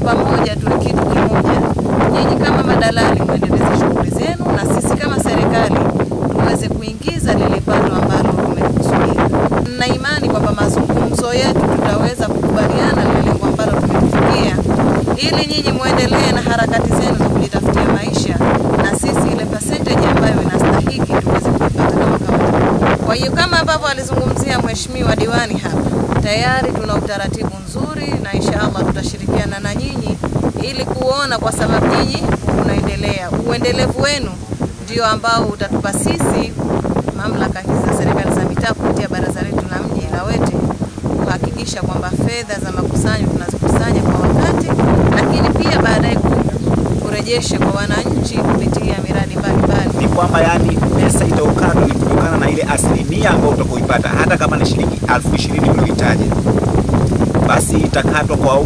kwa pamoja tuwe kitu kimoja. Nyinyi kama madalali muendeleze shughuli zenu, na sisi kama serikali tuweze kuingiza lile pato ambalo tumekusudia. Na imani kwamba mazungumzo yetu tutaweza kukubaliana na lengo ambalo tumefikia, ili nyinyi muendelee na harakati zenu za kujitafutia maisha, na sisi ile percentage ambayo inastahiki tuweze kuipata kama kawaida. Kwa hiyo kama ambavyo alizungumzia mheshimiwa diwani hapa, tayari tuna utaratibu nzuri, na inshallah tutashirikiana na nyinyi ili kuona, kwa sababu nyinyi unaendelea, uendelevu wenu ndio ambao utatupa sisi mamlaka hizi za serikali za mitaa kupitia baraza letu la mji Lawete kuhakikisha kwamba fedha za makusanyo tunazikusanya kwa wakati, lakini pia baadaye kurejeshe kwa wananchi kupitia miradi mbalimbali. ni kwamba yani pesa itayokatwa ni kutokana na ile asilimia ambayo utakoipata, hata kama ni shilingi elfu ishirini uliohitaji, basi itakatwa kwa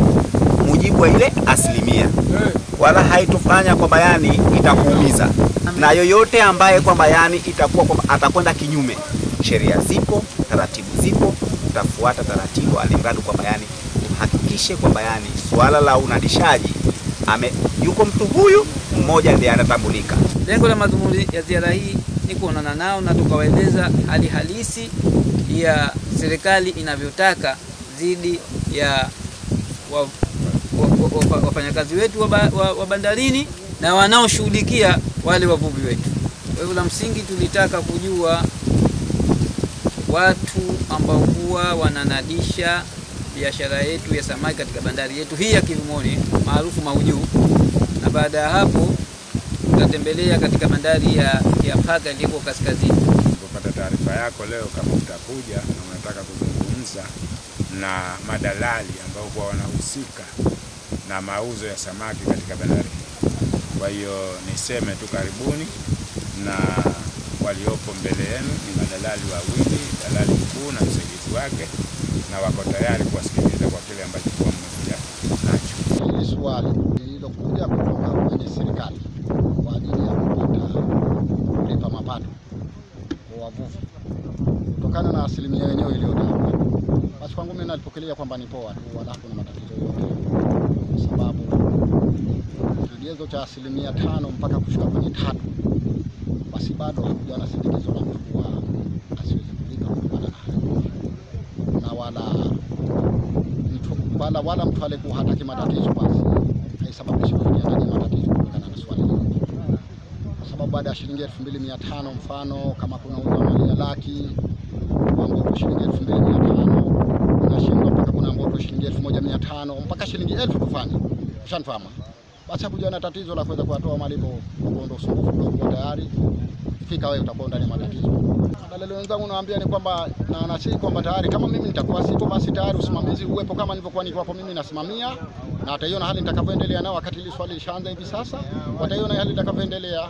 mujibu wa ile asilimia, wala haitofanya kwamba yani itakuumiza, na yoyote ambaye kwamba yani itakuwa kwamba atakwenda kinyume, sheria zipo, taratibu zipo, utafuata taratibu, alimradi kwamba yani uhakikishe kwamba yani swala la unadishaji ame yuko mtu huyu mmoja ndiye anatambulika. Lengo la madhumuni ya ziara hii ni kuonana nao na tukawaeleza hali halisi ya serikali inavyotaka dhidi ya wa- wa- wa- wa- wafanyakazi wetu wa, wa, wa bandarini na wanaoshughulikia wale wavuvi wetu. Kwa hivyo la msingi tulitaka kujua watu ambao huwa wananadisha biashara yetu ya samaki katika bandari yetu hii ya Kivumoni maarufu Maujuu, na baada ya hapo tutatembelea katika bandari ya, ya Paga iliyoko kaskazini. kupata taarifa yako leo kama utakuja na unataka kuzungumza na madalali ambao kwa wanahusika na mauzo ya samaki katika bandari hii. Kwa hiyo niseme tu karibuni, na waliopo mbele yenu ni madalali wawili, dalali mkuu na msaidizi wake, na wako tayari kuwasikiliza kwa kile ambacho kwa mmekuja nacho. Swali lililokuja kutoka kwenye serikali kwa ajili ya kupata kulipa mapato kwa wavuvi kutokana na asilimia yenyewe iliyotajwa, basi kwangu mimi nalipokelea kwamba ni poa tu, wala hakuna matatizo yote. Kwa sababu kigezo cha asilimia tano mpaka kushuka kwenye tatu, basi bado hakuja na sindikizo la mtu kuwa asiweze kulipa kutokana na hali na wala mtu wala, wala mtu alikuwa hataki matatizo, basi haisababishi kuingia ndani ya matatizo kutokana na swali hili, sababu baada ya shilingi elfu mbili mia tano mfano kama kuna uza ya laki ambao kwa shilingi elfu mbili mia tano unashindwa mpaka kuna ambao kwa shilingi elfu moja mia tano mpaka shilingi elfu kufanya ushanifahama. Basi hakuja na tatizo la kuweza kuwatoa malipo kwa kuondoa usumbufu uliokuwa tayari fika wewe utakuwa ndani ya matatizo. Dalili wenzangu nawaambia ni kwamba na nasi kwamba tayari kama mimi nitakuwa sipo, basi tayari usimamizi uwepo kama nilivyokuwa niko hapo mimi nasimamia, na wataiona hali nitakavyoendelea nao. Wakati hili swali lishaanza hivi sasa, wataiona hali nitakavyoendelea.